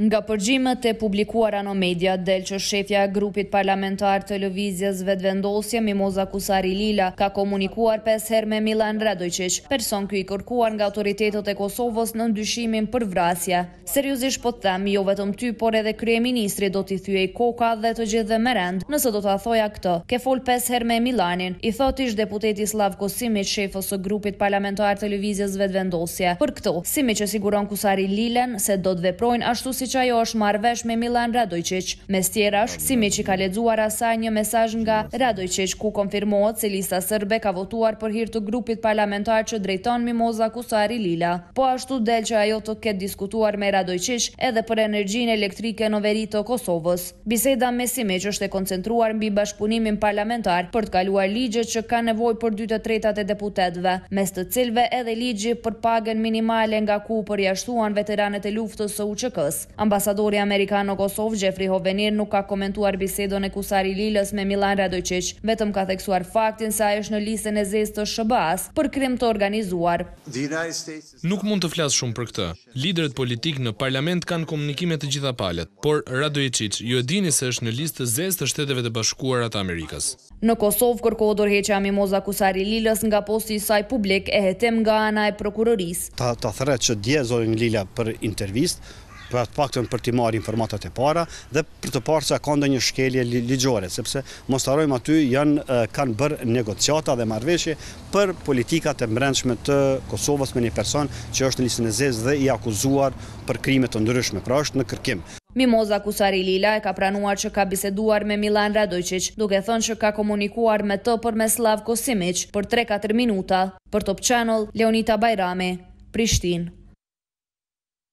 Nga përgjimet e publikuara në media, del që shefja e grupit parlamentar të Lëvizjes Vetëvendosje, Mimoza Kusari Lila, ka komunikuar pesë herë me Millan Radoiçiq, person ky i kërkuar nga autoritetet e Kosovës nën dyshimin për vrasje. Seriozisht po të them, jo vetëm ty, por edhe kryeministri do t'i thyej koka dhe të gjithëve me rend, nëse do ta thoja këtë, ke folë pesë herë me Millanin, i thotë ish-deputeti Sllavko Simiq, shefës së grupit parlamentar të Lëvizjes Vetëvendosje. Për këto, Simiq e siguron Kusari Lilen se do të veprojnë ashtu siç ajo është marrë vesh me Millan Radoiçiq. Mes tjerash, Simiq i ka lexuar asaj një mesazh nga Radoiçiq, ku konfirmohet se Lista Sërbe ka votuar për hir të grupit parlamentar që drejton Mimoza Kusari Lila. Po ashtu del që ajo të ketë diskutuar me Radoiçiq edhe për energjinë elektrike në veri të Kosovës. Biseda me Simiq është e koncentruar mbi bashkëpunimin parlamentar për të kaluar ligjet që kanë nevojë për dy të tretat e deputetëve, mes të cilëve edhe ligji për pagën minimale nga ku u përjashtuan veteranët e luftës së UÇK-së. Ambasadori amerikan në Kosovë, Jeffrey Hovenier nuk ka komentuar bisedën e Kusari Lilës me Millan Radoiçiq, vetëm ka theksuar faktin se ai është në listën e zezë të SHBA-së për krim të organizuar. Nuk mund të flas shumë për këtë. Liderët politikë në parlament kanë komunikim me të gjitha palët, por Radoiçiq ju e dini se është në listë të zezë të Shteteve të Bashkuara të Amerikës. Në Kosovë kërkohet dorëheqja e Mimoza Kusari Lilës nga posti i saj publik e hetim nga ana e Prokurorisë. Ta thërrasë që dje zonjën Lila për intervistë, pra të paktën për t'i marrë informatat e para dhe për të parë se a ka ndonjë shkelje ligjore, sepse mos të harrojmë aty janë kanë bërë negociata dhe marrëveshje për politikat e brendshme të Kosovës me një person që është në listën e zezë dhe i akuzuar për krime të ndryshme, pra është në kërkim. Mimoza Kusari-Lila e ka pranuar që ka biseduar me Millan Radoiçiq, duke thënë që ka komunikuar me të përmes Sllavko Simiq për tre-katër minuta. Për Top Channel, Leonita Bajrami, Prishtinë.